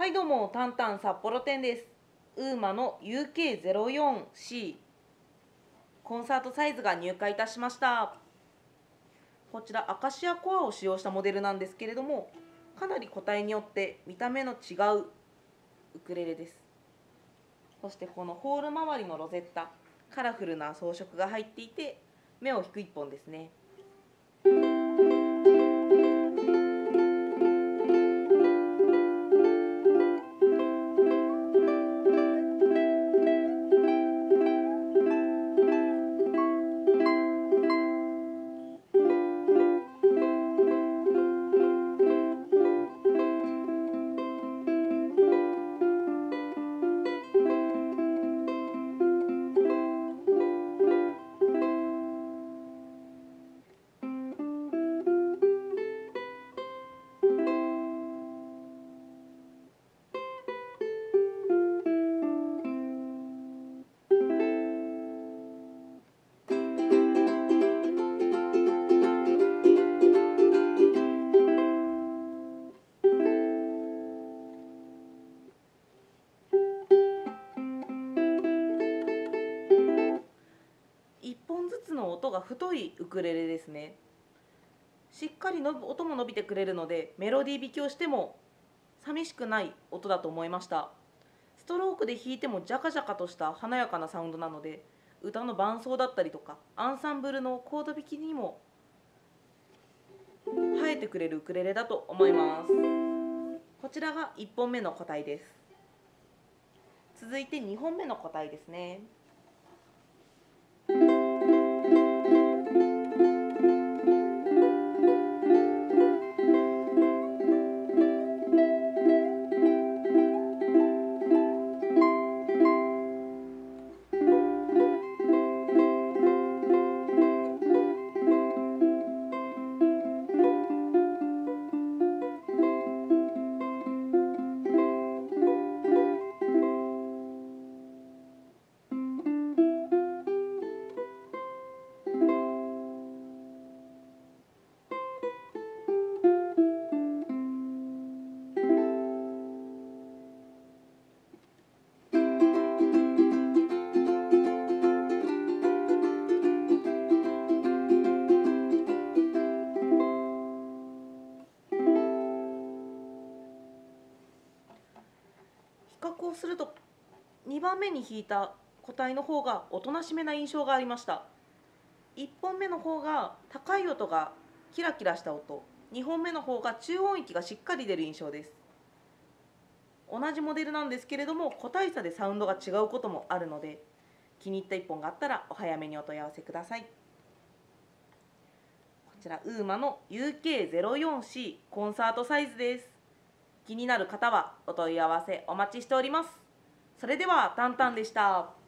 はいどうもタンタン札幌店です。ウーマの UK04C コンサートサイズが入荷いたしました。こちらアカシアコアを使用したモデルなんですけれどもかなり個体によって見た目の違うウクレレです。そしてこのホール周りのロゼッタカラフルな装飾が入っていて目を引く一本ですね。の音が太いウクレレですね。しっかりの音も伸びてくれるのでメロディー弾きをしても寂しくない音だと思いました。ストロークで弾いてもジャカジャカとした華やかなサウンドなので歌の伴奏だったりとかアンサンブルのコード弾きにも生えてくれるウクレレだと思います。こちらが1本目の個体です。続いて2本目の個体ですね。較をすると2番目に弾いた個体の方がおとなしめな印象がありました。1本目の方が高い音がキラキラした音。2本目の方が中音域がしっかり出る印象です。同じモデルなんですけれども個体差でサウンドが違うこともあるので気に入った1本があったらお早めにお問い合わせください。こちらウーマの UK04C コンサートサイズです。気になる方はお問い合わせお待ちしております。それではタンタンでした。